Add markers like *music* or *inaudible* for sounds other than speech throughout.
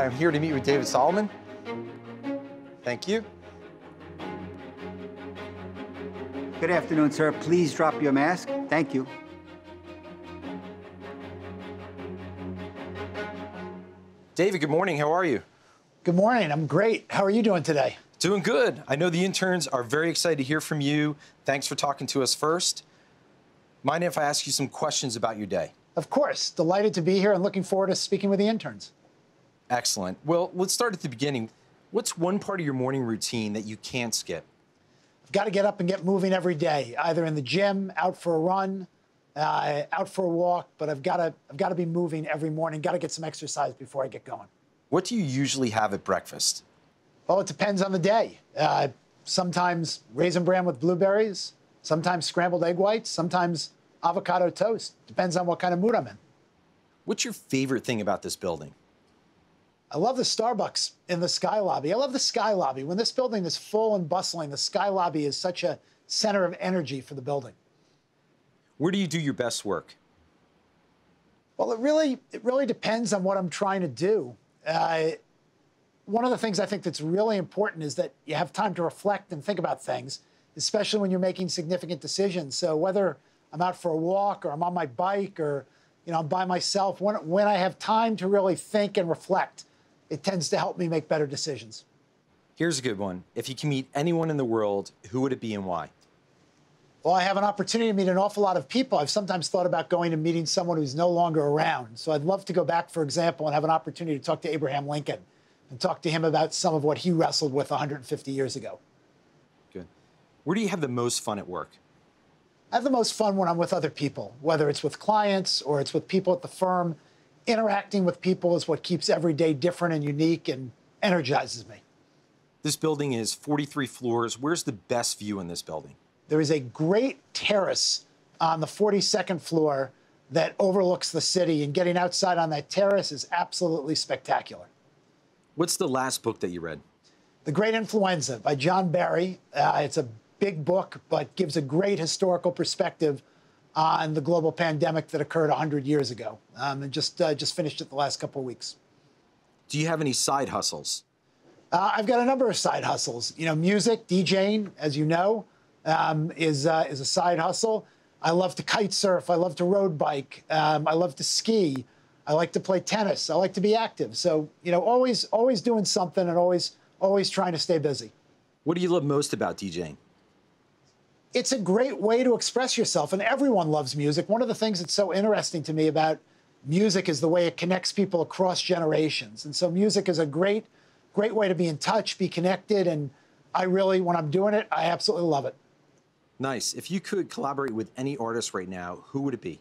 Hi, I'm here to meet with David Solomon. Thank you. Good afternoon, sir. Please drop your mask. Thank you. David, good morning. How are you? Good morning. I'm great. How are you doing today? Doing good. I know the interns are very excited to hear from you. Thanks for talking to us first. Mind if I ask you some questions about your day? Of course. Delighted to be here and looking forward to speaking with the interns. Excellent. Well, let's start at the beginning. What's one part of your morning routine that you can't skip? I've got to get up and get moving every day, either in the gym, out for a run, uh, out for a walk. But I've got to, I've got to be moving every morning. Got to get some exercise before I get going. What do you usually have at breakfast? Well, it depends on the day. Uh, sometimes raisin bran with blueberries, sometimes scrambled egg whites, sometimes avocado toast. Depends on what kind of mood I'm in. What's your favorite thing about this building? I love the Starbucks in the Sky Lobby. I love the Sky Lobby. When this building is full and bustling, the Sky Lobby is such a center of energy for the building. Where do you do your best work? Well, it really it really depends on what I'm trying to do. Uh, one of the things I think that's really important is that you have time to reflect and think about things, especially when you're making significant decisions. So whether I'm out for a walk or I'm on my bike or you know I'm by myself, when when I have time to really think and reflect, it tends to help me make better decisions. Here's a good one. If you can meet anyone in the world, who would it be and why? Well, I have an opportunity to meet an awful lot of people. I've sometimes thought about going and meeting someone who's no longer around. So I'd love to go back, for example, and have an opportunity to talk to Abraham Lincoln and talk to him about some of what he wrestled with 150 years ago. Good. Where do you have the most fun at work? I have the most fun when I'm with other people, whether it's with clients or it's with people at the firm interacting with people is what keeps every day different and unique and energizes me. This building is 43 floors. Where's the best view in this building? There is a great terrace on the 42nd floor that overlooks the city, and getting outside on that terrace is absolutely spectacular. What's the last book that you read? The Great Influenza by John Barry. Uh, it's a big book, but gives a great historical perspective on the global pandemic that occurred 100 years ago. Um, and just uh, just finished it the last couple of weeks. Do you have any side hustles? Uh, I've got a number of side hustles. You know, music, DJing, as you know, um, is uh, is a side hustle. I love to kite surf. I love to road bike. Um, I love to ski. I like to play tennis. I like to be active. So you know, always always doing something and always always trying to stay busy. What do you love most about DJing? It's a great way to express yourself, and everyone loves music. One of the things that's so interesting to me about music is the way it connects people across generations. And so, music is a great, great way to be in touch, be connected, and I really, when I'm doing it, I absolutely love it. Nice. If you could collaborate with any artist right now, who would it be?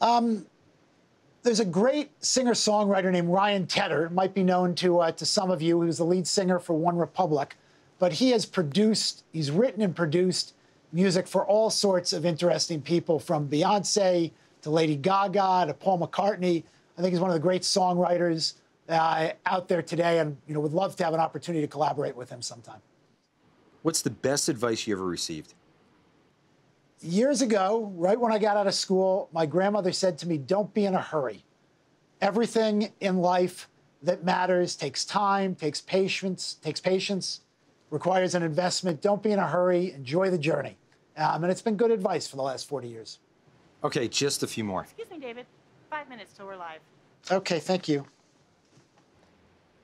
Um, there's a great singer-songwriter named Ryan Tedder, might be known to uh, to some of you. He was the lead singer for OneRepublic but he has produced, he's written and produced music for all sorts of interesting people, from Beyonce to Lady Gaga to Paul McCartney. I think he's one of the great songwriters uh, out there today, and you know, would love to have an opportunity to collaborate with him sometime. What's the best advice you ever received? Years ago, right when I got out of school, my grandmother said to me, "Don't be in a hurry. Everything in life that matters takes time, takes patience, takes patience." Requires an investment. Don't be in a hurry. Enjoy the journey. Um, and it's been good advice for the last 40 years. Okay, just a few more. Excuse me, David. Five minutes till we're live. Okay, thank you.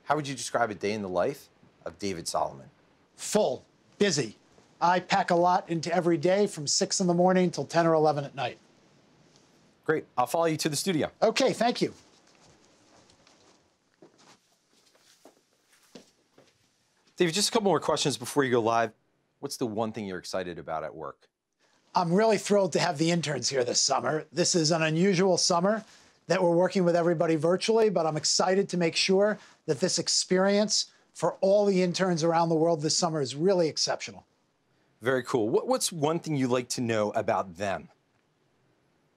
How would you describe a day in the life of David Solomon? Full, busy. I pack a lot into every day from 6 in the morning till 10 or 11 at night. Great. I'll follow you to the studio. Okay, thank you. David, just a couple more questions before you go live. What's the one thing you're excited about at work? I'm really thrilled to have the interns here this summer. This is an unusual summer that we're working with everybody virtually, but I'm excited to make sure that this experience for all the interns around the world this summer is really exceptional. Very cool. what's one thing you'd like to know about them?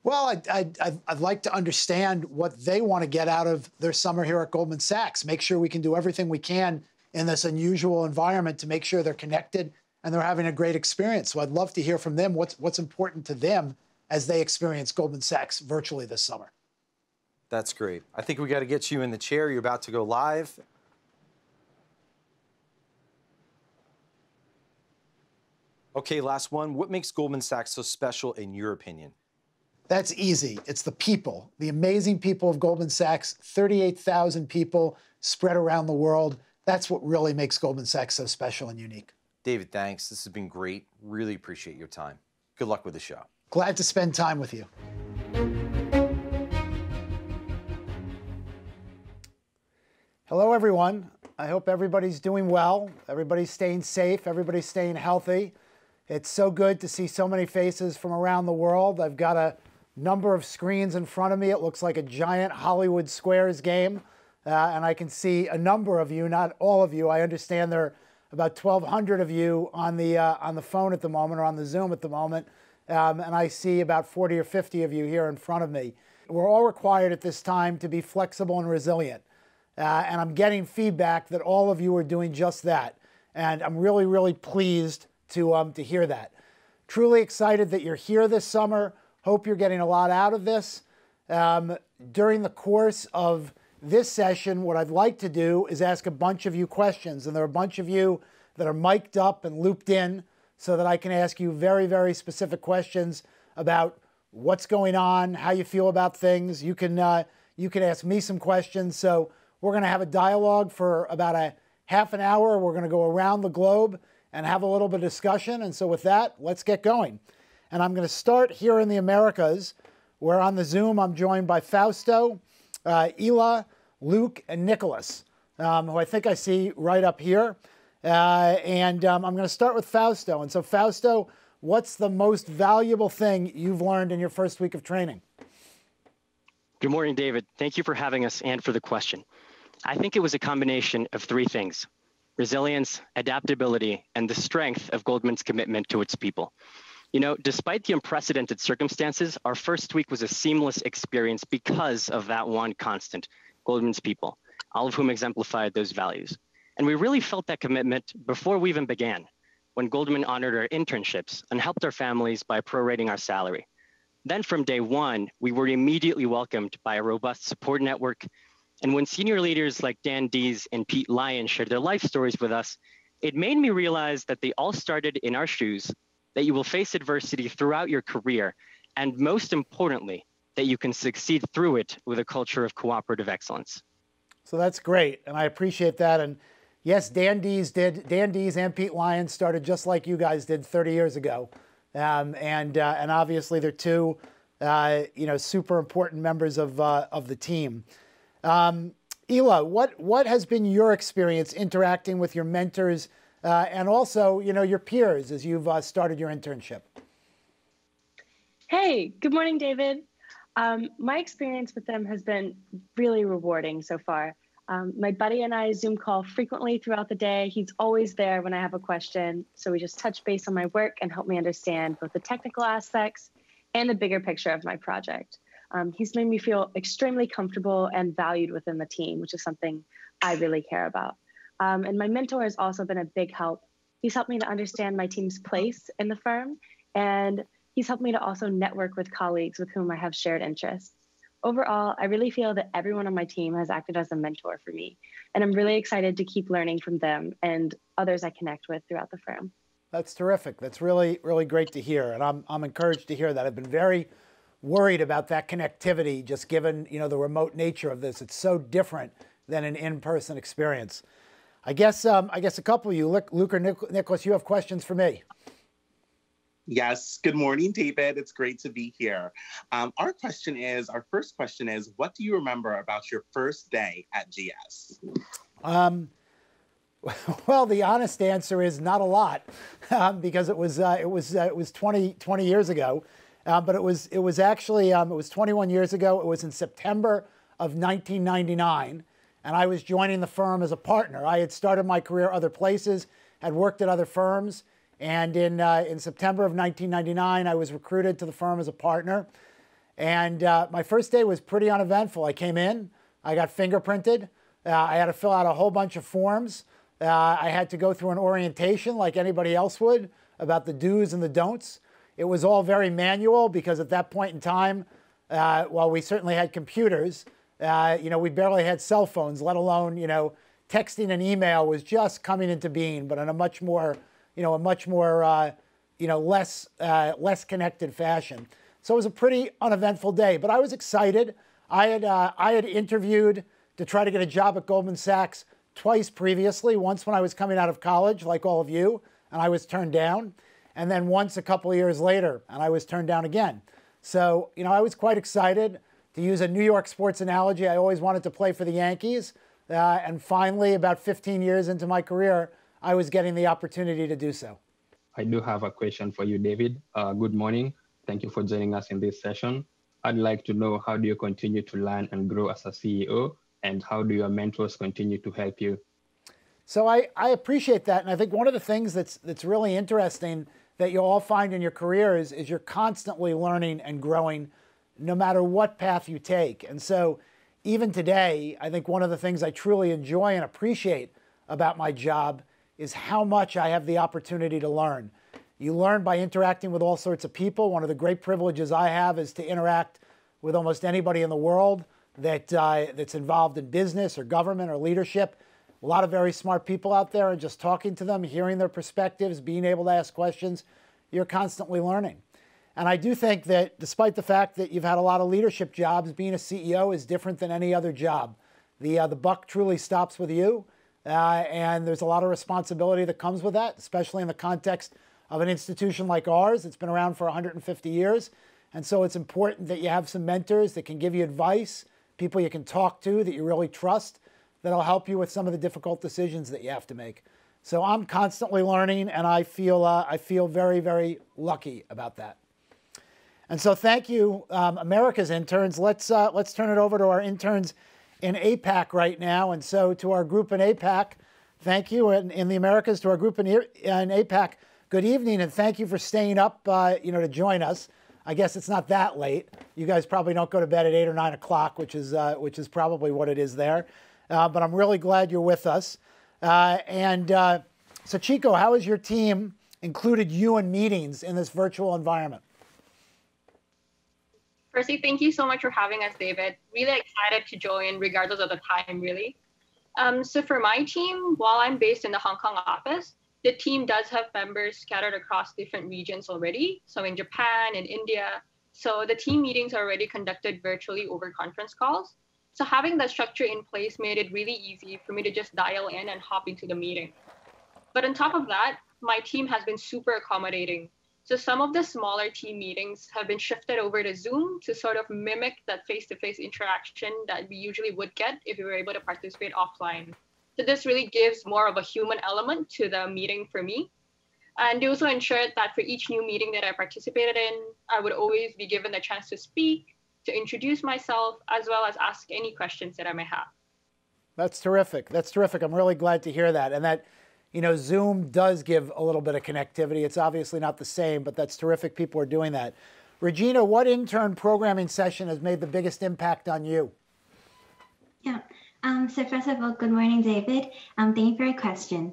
Well, I'd, I'd, I'd, like to understand what they want to get out of their summer here at Goldman Sachs. Make sure we can do everything we can in this unusual environment to make sure they're connected and they're having a great experience. So I'd love to hear from them what's what's important to them as they experience Goldman Sachs virtually this summer. That's great. I think we got to get you in the chair. You're about to go live. Okay, last one. What makes Goldman Sachs so special in your opinion? That's easy. It's the people, the amazing people of Goldman Sachs, 38,000 people spread around the world. That's what really makes Goldman Sachs so special and unique. David, thanks. This has been great. Really appreciate your time. Good luck with the show. Glad to spend time with you. Hello, everyone. I hope everybody's doing well. Everybody's staying safe. Everybody's staying healthy. It's so good to see so many faces from around the world. I've got a number of screens in front of me. It looks like a giant Hollywood Squares game. Uh, and I can see a number of you, not all of you. I understand there are about 1,200 of you on the, uh, on the phone at the moment or on the Zoom at the moment. Um, and I see about 40 or 50 of you here in front of me. We're all required at this time to be flexible and resilient. Uh, and I'm getting feedback that all of you are doing just that. And I'm really, really pleased to, um, to hear that. Truly excited that you're here this summer. Hope you're getting a lot out of this. Um, during the course of this session, what I'd like to do is ask a bunch of you questions. And there are a bunch of you that are mic'd up and looped in so that I can ask you very, very specific questions about what's going on, how you feel about things. You can, uh, you can ask me some questions. So we're going to have a dialogue for about a half an hour. We're going to go around the globe and have a little bit of discussion. And so with that, let's get going. And I'm going to start here in the Americas, where on the Zoom I'm joined by Fausto uh, Ela, Luke, and Nicholas, um, who I think I see right up here. Uh, and um, I'm going to start with Fausto. And so, Fausto, what's the most valuable thing you've learned in your first week of training? Good morning, David. Thank you for having us and for the question. I think it was a combination of three things resilience, adaptability, and the strength of Goldman's commitment to its people. You know, despite the unprecedented circumstances, our first week was a seamless experience because of that one constant Goldman's people, all of whom exemplified those values. And we really felt that commitment before we even began, when Goldman honored our internships and helped our families by prorating our salary. Then from day one, we were immediately welcomed by a robust support network. And when senior leaders like Dan Dees and Pete Lyon shared their life stories with us, it made me realize that they all started in our shoes that you will face adversity throughout your career, and most importantly, that you can succeed through it with a culture of cooperative excellence. So that's great, and I appreciate that. And yes, Dan Dees did. Dan Dees and Pete Lyons started just like you guys did 30 years ago, um, and uh, and obviously they're two, uh, you know, super important members of uh, of the team. Um, Ela, what what has been your experience interacting with your mentors? Uh, and also, you know, your peers as you've uh, started your internship. Hey, good morning, David. Um, my experience with them has been really rewarding so far. Um, my buddy and I Zoom call frequently throughout the day. He's always there when I have a question. So we just touch base on my work and help me understand both the technical aspects and the bigger picture of my project. Um, he's made me feel extremely comfortable and valued within the team, which is something I really care about. Um, and my mentor has also been a big help. He's helped me to understand my team's place in the firm, and he's helped me to also network with colleagues with whom I have shared interests. Overall, I really feel that everyone on my team has acted as a mentor for me, and I'm really excited to keep learning from them and others I connect with throughout the firm. That's terrific. That's really, really great to hear, and I'm, I'm encouraged to hear that. I've been very worried about that connectivity, just given you know the remote nature of this. It's so different than an in-person experience. I guess um, I guess a couple of you, Luke or Nicholas, you have questions for me. Yes. Good morning, David. It's great to be here. Um, our question is our first question is what do you remember about your first day at GS? Um, *laughs* well, the honest answer is not a lot *laughs* um, because it was uh, it was uh, it was 20, 20 years ago, uh, but it was it was actually um, it was 21 years ago. It was in September of 1999 and I was joining the firm as a partner. I had started my career other places, had worked at other firms, and in, uh, in September of 1999, I was recruited to the firm as a partner. And uh, my first day was pretty uneventful. I came in, I got fingerprinted, uh, I had to fill out a whole bunch of forms. Uh, I had to go through an orientation like anybody else would about the do's and the don'ts. It was all very manual because at that point in time, uh, while we certainly had computers, Uh, you know, we barely had cell phones, let alone, you know, texting and email was just coming into being, but in a much more, you know, a much more, uh, you know, less, uh, less connected fashion. So it was a pretty uneventful day, but I was excited. I had, uh, I had interviewed to try to get a job at Goldman Sachs twice previously, once when I was coming out of college, like all of you, and I was turned down, and then once a couple of years later, and I was turned down again. So, you know, I was quite excited. To use a New York sports analogy, I always wanted to play for the Yankees. Uh, and finally, about 15 years into my career, I was getting the opportunity to do so. I do have a question for you, David. Uh, good morning. Thank you for joining us in this session. I'd like to know how do you continue to learn and grow as a CEO, and how do your mentors continue to help you? So I, I appreciate that, and I think one of the things that's that's really interesting that you'll all find in your career is, is you're constantly learning and growing, no matter what path you take. And so even today, I think one of the things I truly enjoy and appreciate about my job is how much I have the opportunity to learn. You learn by interacting with all sorts of people. One of the great privileges I have is to interact with almost anybody in the world that, uh, that's involved in business or government or leadership. A lot of very smart people out there, and just talking to them, hearing their perspectives, being able to ask questions, you're constantly learning. And I do think that despite the fact that you've had a lot of leadership jobs, being a CEO is different than any other job. The, uh, the buck truly stops with you, uh, and there's a lot of responsibility that comes with that, especially in the context of an institution like ours. It's been around for 150 years. And so it's important that you have some mentors that can give you advice, people you can talk to that you really trust, that'll help you with some of the difficult decisions that you have to make. So I'm constantly learning, and I feel, uh, I feel very, very lucky about that. And so thank you, um, America's interns. Let's, uh, let's turn it over to our interns in APAC right now. And so to our group in APAC, thank you. And in the Americas, to our group in, in APAC, good evening, and thank you for staying up, uh, you know, to join us. I guess it's not that late. You guys probably don't go to bed at eight or nine o'clock, which is uh, which is probably what it is there. Uh, but I'm really glad you're with us. Uh, and uh, so, Chico, how has your team included you in meetings in this virtual environment? Firstly, thank you so much for having us, David. Really excited to join, regardless of the time, really. Um, so, for my team, while I'm based in the Hong Kong office, the team does have members scattered across different regions already. So, in Japan and India. So, the team meetings are already conducted virtually over conference calls. So, having that structure in place made it really easy for me to just dial in and hop into the meeting. But on top of that, my team has been super accommodating so some of the smaller team meetings have been shifted over to Zoom to sort of mimic that face-to-face interaction that we usually would get if we were able to participate offline. So this really gives more of a human element to the meeting for me. And they also ensured that for each new meeting that I participated in, I would always be given the chance to speak, to introduce myself, as well as ask any questions that I may have. That's terrific. That's terrific. I'm really glad to hear that. And that you know, Zoom does give a little bit of connectivity. It's obviously not the same, but that's terrific. People are doing that. Regina, what intern programming session has made the biggest impact on you? Yeah. Um, so first of all, good morning, David. Um, thank you for your question.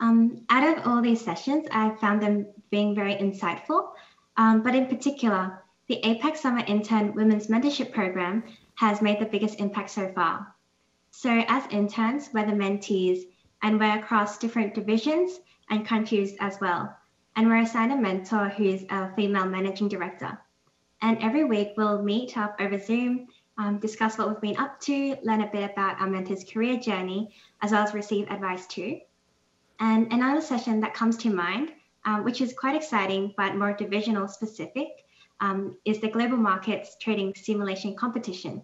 Um, out of all these sessions, I found them being very insightful. Um, but in particular, the APAC Summer Intern Women's Mentorship Program has made the biggest impact so far. So as interns, we're the mentees and we're across different divisions and countries as well. And we're assigned a mentor who's a female managing director. And every week we'll meet up over Zoom, um, discuss what we've been up to, learn a bit about our mentor's career journey, as well as receive advice too. And another session that comes to mind, um, which is quite exciting but more divisional specific, um, is the Global Markets Trading Simulation Competition.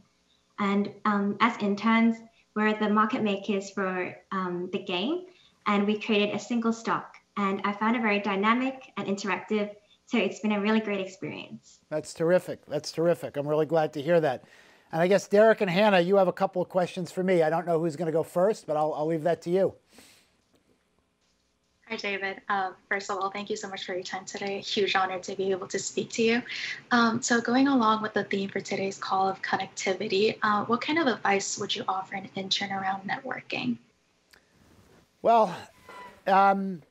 And um, as interns, we're the market makers for um, the game, and we created a single stock. And I found it very dynamic and interactive. So it's been a really great experience. That's terrific. That's terrific. I'm really glad to hear that. And I guess Derek and Hannah, you have a couple of questions for me. I don't know who's going to go first, but I'll, I'll leave that to you. Hi, David. Um, first of all, thank you so much for your time today. Huge honor to be able to speak to you. Um, so, going along with the theme for today's call of connectivity, uh, what kind of advice would you offer an intern around networking? Well, um,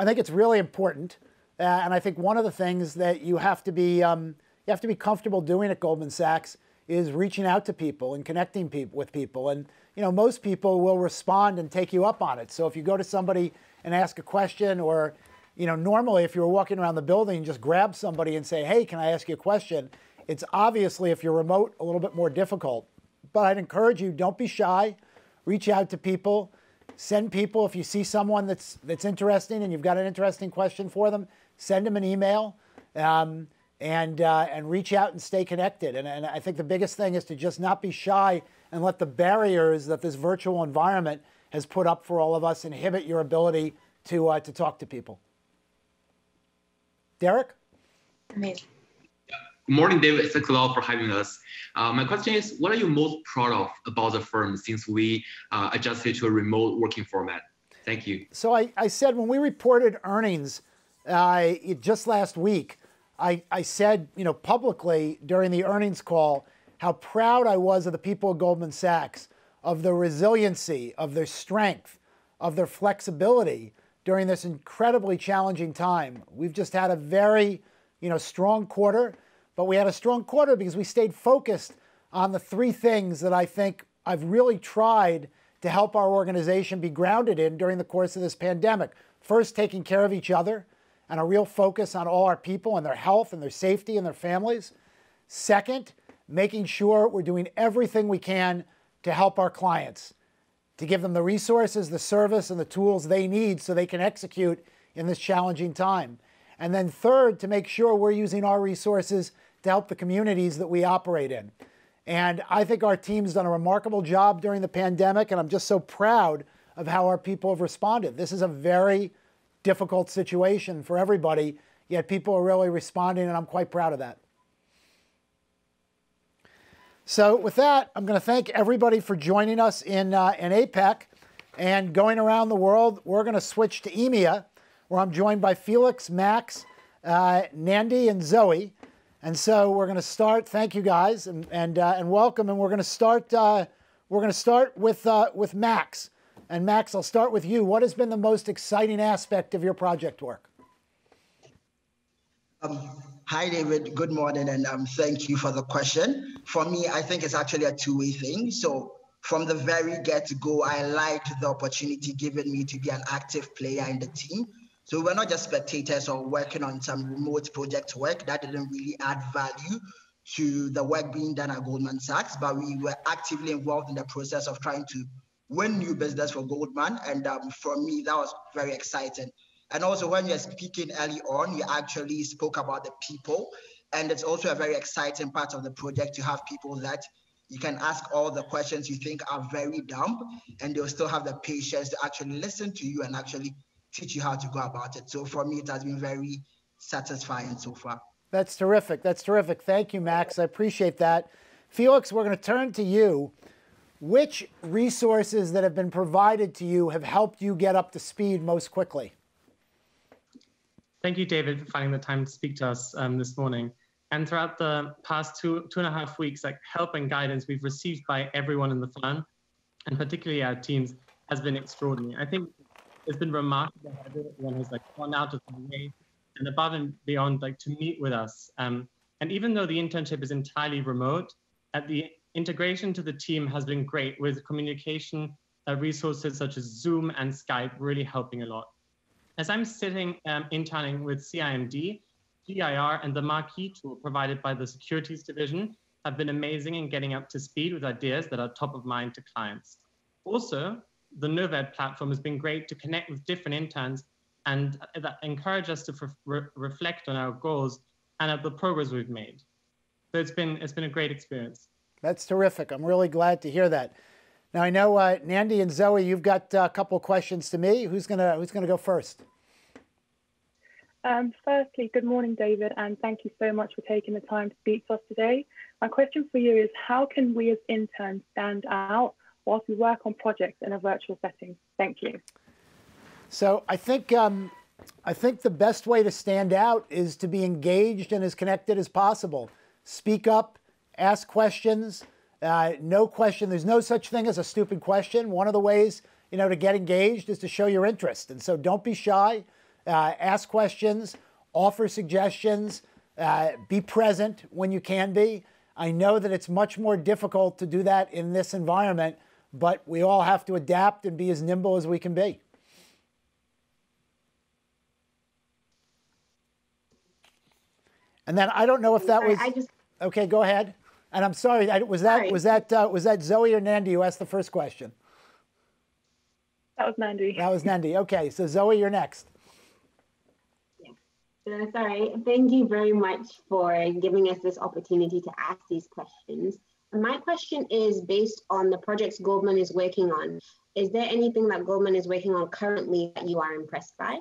I think it's really important, uh, and I think one of the things that you have to be um, you have to be comfortable doing at Goldman Sachs is reaching out to people and connecting people with people. And you know, most people will respond and take you up on it. So if you go to somebody and ask a question, or you know, normally if you were walking around the building, just grab somebody and say, "Hey, can I ask you a question?" It's obviously if you're remote a little bit more difficult. But I'd encourage you, don't be shy. Reach out to people. Send people if you see someone that's that's interesting and you've got an interesting question for them. Send them an email. Um, and, uh, and reach out and stay connected. And, and I think the biggest thing is to just not be shy and let the barriers that this virtual environment has put up for all of us inhibit your ability to, uh, to talk to people. Derek? Amazing. Good morning, David. Thanks a lot for having us. Uh, my question is, what are you most proud of about the firm since we uh, adjusted to a remote working format? Thank you. So I, I said when we reported earnings uh, just last week, I, I said, you know, publicly during the earnings call how proud I was of the people at Goldman Sachs, of their resiliency, of their strength, of their flexibility during this incredibly challenging time. We've just had a very, you know, strong quarter, but we had a strong quarter because we stayed focused on the three things that I think I've really tried to help our organization be grounded in during the course of this pandemic. First, taking care of each other and a real focus on all our people and their health and their safety and their families. Second, making sure we're doing everything we can to help our clients, to give them the resources, the service, and the tools they need so they can execute in this challenging time. And then third, to make sure we're using our resources to help the communities that we operate in. And I think our team's done a remarkable job during the pandemic, and I'm just so proud of how our people have responded. This is a very difficult situation for everybody, yet people are really responding, and I'm quite proud of that. So, with that, I'm going to thank everybody for joining us in, uh, in APAC and going around the world. We're going to switch to EMEA, where I'm joined by Felix, Max, uh, Nandi, and Zoe. And so we're going to start. Thank you guys and and, uh, and welcome. And we're going to start. Uh, we're going to start with uh, with Max. And Max, I'll start with you. What has been the most exciting aspect of your project work? Um, hi, David. Good morning, and um, thank you for the question. For me, I think it's actually a two-way thing. So from the very get-go, I liked the opportunity given me to be an active player in the team. So we're not just spectators or working on some remote project work that didn't really add value to the work being done at Goldman Sachs, but we were actively involved in the process of trying to win new business for Goldman. And um, for me, that was very exciting. And also, when you're speaking early on, you actually spoke about the people. And it's also a very exciting part of the project to have people that you can ask all the questions you think are very dumb, and they'll still have the patience to actually listen to you and actually teach you how to go about it. So for me, it has been very satisfying so far. That's terrific. That's terrific. Thank you, Max. I appreciate that. Felix, we're going to turn to you. Which resources that have been provided to you have helped you get up to speed most quickly? Thank you, David, for finding the time to speak to us um, this morning. And throughout the past two two and a half weeks, like help and guidance we've received by everyone in the firm, and particularly our teams, has been extraordinary. I think it's been remarkable how everyone has like gone out of their way and above and beyond, like to meet with us. Um, and even though the internship is entirely remote, at the integration to the team has been great with communication uh, resources such as Zoom and Skype really helping a lot. As I'm sitting um, interning with CIMD, GIR and the Marquee tool provided by the Securities Division have been amazing in getting up to speed with ideas that are top of mind to clients. Also, the Noved platform has been great to connect with different interns and that encourage us to re reflect on our goals and at the progress we've made. So it's been, it's been a great experience. That's terrific. I'm really glad to hear that. Now I know uh, Nandi and Zoe, you've got a couple questions to me. Who's gonna Who's gonna go first? Um, firstly, good morning, David, and thank you so much for taking the time to speak to us today. My question for you is: How can we as interns stand out whilst we work on projects in a virtual setting? Thank you. So I think um, I think the best way to stand out is to be engaged and as connected as possible. Speak up, ask questions. Uh, no question. There's no such thing as a stupid question. One of the ways, you know, to get engaged is to show your interest. And so don't be shy. Uh, ask questions, offer suggestions, uh, be present when you can be. I know that it's much more difficult to do that in this environment, but we all have to adapt and be as nimble as we can be. And then I don't know if that was just, okay. Go ahead. And I'm sorry. Was that sorry. was that uh, was that Zoe or Nandi who asked the first question? That was Nandi. That was Nandi. Okay, so Zoe, you're next. Uh, sorry, thank you very much for giving us this opportunity to ask these questions. My question is based on the projects Goldman is working on. Is there anything that Goldman is working on currently that you are impressed by?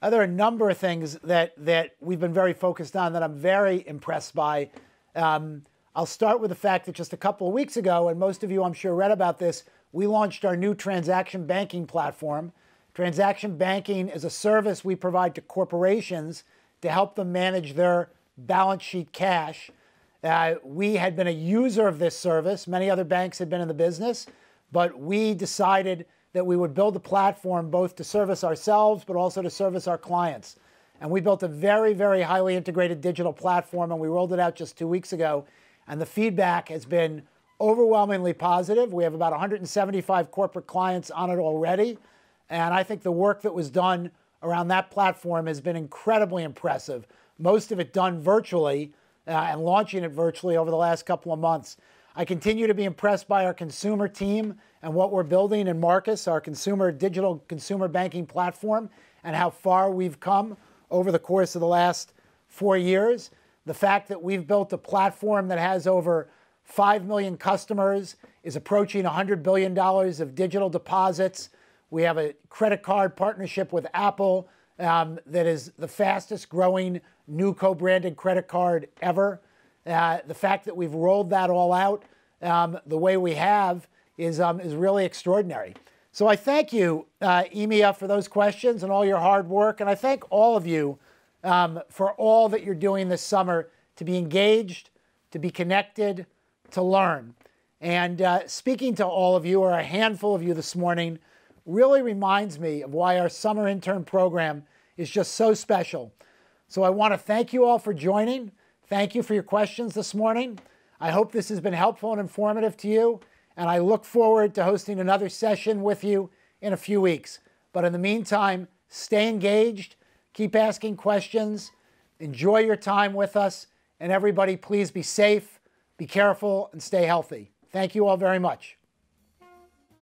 Uh, there are a number of things that that we've been very focused on that I'm very impressed by. Um, I'll start with the fact that just a couple of weeks ago, and most of you I'm sure read about this, we launched our new transaction banking platform. Transaction banking is a service we provide to corporations to help them manage their balance sheet cash. Uh, we had been a user of this service. Many other banks had been in the business, but we decided that we would build a platform both to service ourselves, but also to service our clients. And we built a very, very highly integrated digital platform, and we rolled it out just two weeks ago. And the feedback has been overwhelmingly positive. We have about 175 corporate clients on it already. And I think the work that was done around that platform has been incredibly impressive. Most of it done virtually uh, and launching it virtually over the last couple of months. I continue to be impressed by our consumer team and what we're building in Marcus, our consumer digital consumer banking platform, and how far we've come over the course of the last four years. The fact that we've built a platform that has over 5 million customers, is approaching $100 billion of digital deposits. We have a credit card partnership with Apple um, that is the fastest growing new co branded credit card ever. Uh, the fact that we've rolled that all out um, the way we have is, um, is really extraordinary. So I thank you, uh, EMEA, for those questions and all your hard work. And I thank all of you um, for all that you're doing this summer to be engaged, to be connected, to learn. And uh, speaking to all of you, or a handful of you this morning, really reminds me of why our summer intern program is just so special. So I want to thank you all for joining. Thank you for your questions this morning. I hope this has been helpful and informative to you. And I look forward to hosting another session with you in a few weeks. But in the meantime, stay engaged, keep asking questions, enjoy your time with us, and everybody, please be safe, be careful, and stay healthy. Thank you all very much.